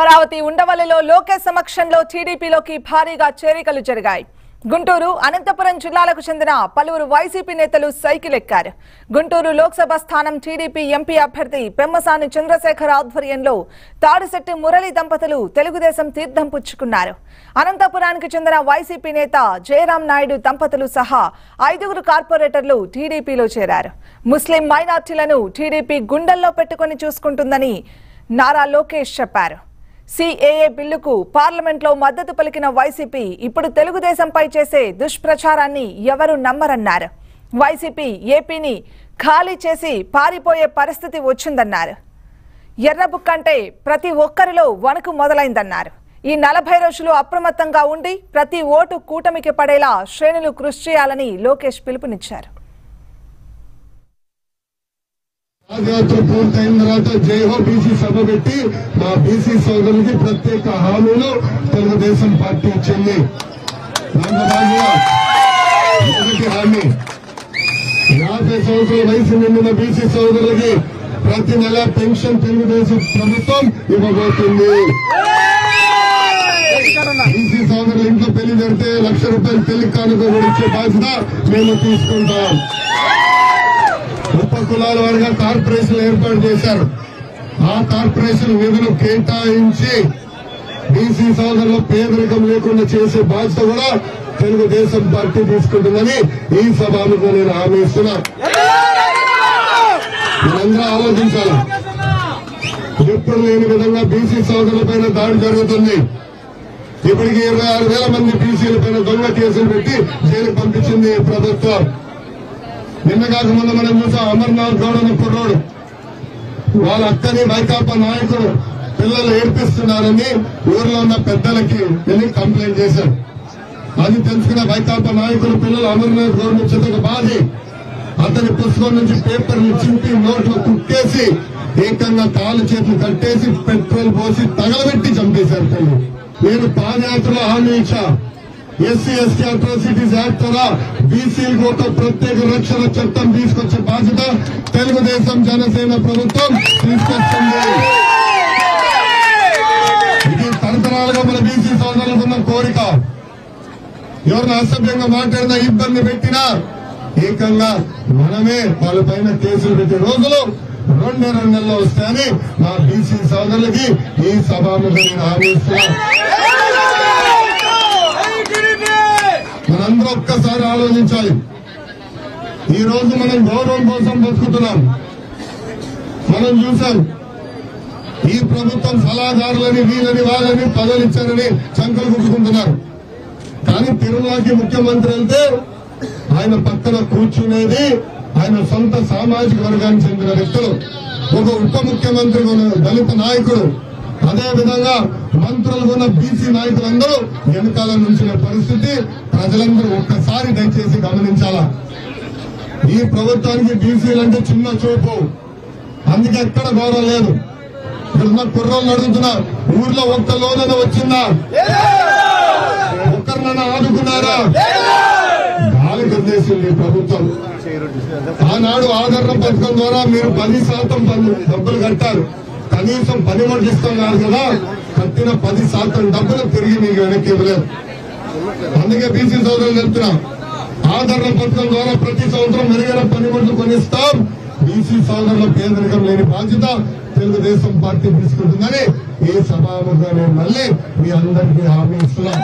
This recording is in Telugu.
అమరావతి ఉండవల్లిలో లోకేష్ సమక్షంలో టీడీపీలోకి భారీగా చేరికలు జరిగాయి. గుంటూరు అనంతపురం జిల్లాలకు చెందిన పలువురు వైసీపీ నేతలు సైకిల్ ఎక్కారు. గుంటూరు లోక్సభ స్థానం టీడీపీ ఎంపీ అభ్యర్థి పెమ్మసాని చంద్రశేఖర్ ఆధ్వర్యంలో తాడిశెట్టి మురళి దంపతులు తెలుగుదేశం తీర్థం పుచ్చుకున్నారు. అనంతపురానికి చెందిన వైసీపీ నేత జయరాం నాయుడు దంపతులు సహా ఐదుగురు కార్పొరేటర్లు టీడీపీలో చేరారు. ముస్లిం మైనార్టీలను టీడీపీ గుండెల్లో పెట్టుకుని చూసుకుంటుందని నారా లోకేష్ చెప్పారు. సిఏఏ బిల్లుకు పార్లమెంట్లో మద్దతు పలికిన వైసీపీ ఇప్పుడు తెలుగుదేశంపై చేసే దుష్ప్రచారాన్ని ఎవరు నమ్మరన్నారు? వైసీపీ ఏపీని ఖాళీ చేసి పారిపోయే పరిస్థితి వచ్చిందన్నారు. ఎర్రబుక్ అంటే ప్రతి ఒక్కరిలో వణుకు మొదలైందన్నారు. ఈ నలభై రోజులు అప్రమత్తంగా ఉండి ప్రతి ఓటు కూటమికి పడేలా శ్రేణులు కృషి చేయాలని లోకేష్ పిలుపునిచ్చారు. పాదయాత్ర పూర్తయిన తర్వాత జైహో బీసీ సభ పెట్టి మా బీసీ సోదరులకి ప్రత్యేక హామీలు తెలుగుదేశం పార్టీ ఇచ్చింది. హామీ. యాభై సంవత్సరాల వయసు నిండిన బీసీ సోదరులకి ప్రతి నెల పెన్షన్ తెలుగుదేశం ప్రభుత్వం ఇవ్వబోతుంది. బీసీ సోదరులు ఇంట్లో పెళ్ళి జరిగితే లక్ష రూపాయలు పెళ్ళి కానుక ఇచ్చే బాధ్యత మేము తీసుకుంటాం. ఉప కులాల వారిగా కార్పొరేషన్లు ఏర్పాటు చేశారు. ఆ కార్పొరేషన్ నిధులు కేటాయించి బీసీ సోదరులు పేదరికం లేకుండా చేసే బాధ్యత కూడా తెలుగుదేశం పార్టీ తీసుకుంటుందని ఈ సభకు నేను హామీ ఇస్తున్నా మీరందరూ ఆలోచించాలి. ఎప్పుడు లేని విధంగా బీసీ సోదరుల పైన దాడి జరుగుతుంది. ఇప్పటికి ఇరవై ఆరు వేల మంది బీసీల పైన దొంగ కేసులు పెట్టి జైలు పంపించింది ప్రభుత్వం. నిన్న కాక మనం చూసాం అమర్నాథ్ గౌడ్ అనే కుర్రోడు. వాళ్ళ అక్కని వైకాపా నాయకుడు పిల్లలు ఏడ్పిస్తున్నారని ఊర్లో ఉన్న పెద్దలకి వెళ్ళి కంప్లైంట్ చేశారు. అది తెలుసుకున్న వైకాపా నాయకులు పిల్లలు అమర్నాథ్ గౌడ్ ఒక బాధి. అతని పుస్తకం నుంచి పేపర్లు చింపి నోట్లో కుట్టేసి ఏకంగా కాలు చేతులు కట్టేసి పెట్రోల్ పోసి తగలబెట్టి చంపేశారు తల్లి నేను పాదయాత్రలో హామీ ఇచ్చా. ఎస్సీ ఎస్టీ అట్రాసిటీస్ యాక్ట్ ద్వారా బీసీలకు ఒక ప్రత్యేక రక్షణ చట్టం తీసుకొచ్చే బాధ్యత తెలుగుదేశం జనసేన ప్రభుత్వం తీసుకొచ్చింది ఇది తరతరాలుగా మన బీసీ సోదరులకు ఉన్న కోరిక. ఎవరిని అసభ్యంగా మాట్లాడినా ఇబ్బంది పెట్టినా ఏకంగా మనమే వాళ్ళపైన కేసులు పెట్టే రోజులు రెండు రెండు నెలలు వస్తాయని మా బీసీ సోదరులకి ఈ సభాముఖం నేను హామీ మనందరూ ఒక్కసారి ఆలోచించాలి. ఈ రోజు మనం గౌరవం కోసం బతుకుతున్నాం. మనం చూసాం. ఈ ప్రభుత్వం సలహాదారులని వీళ్ళని వాళ్ళని పదవులు ఇచ్చారని చంకలు కుట్టుకుంటున్నారు కానీ తిరుమలకి ముఖ్యమంత్రి వెళ్తే ఆయన పక్కన కూర్చునేది ఆయన సొంత సామాజిక వర్గానికి చెందిన వ్యక్తులు. ఒక ఉప ముఖ్యమంత్రి ఉన్న దళిత నాయకుడు. అదే విధంగా మంత్రులు ఉన్న బీసీ నాయకులందరూ వెనకాల నుంచిన పరిస్థితి ప్రజలందరూ ఒక్కసారి దయచేసి గమనించాలా? ఈ ప్రభుత్వానికి బీసీలంటే చిన్న చూపు. అందుకే ఎక్కడ గౌరవం లేదు. ఇక్కడున్న కుర్రోళ్ళు అడుగుతున్నా ఊర్లో ఒక్క లోనైనా వచ్చిందా? ఒక్కరినైనా ఆదుకున్నారా? గాలి గందేసింది ప్రభుత్వం. ఆనాడు ఆదరణ పథకం ద్వారా మీరు పది శాతం డబ్బులు కట్టారు. కనీసం పని ఇస్తున్నారు కదా. కట్టిన పది శాతం డబ్బులు తిరిగి మీకు వెనక్కి ఇవ్వలేదు. అందుకే బీసీ సోదరులు చెప్తున్నాం. ఆదరణ పథకం ద్వారా ప్రతి సంవత్సరం మెరుగైన పనిముట్లు కొనిస్తాం బీసీ సోదరుల పేదరికం లేని బాధ్యత తెలుగుదేశం పార్టీ తీసుకుంటుందని ఈ సభాముఖంగా నేను మళ్ళీ మీ అందరికీ హామీ ఇస్తున్నాం.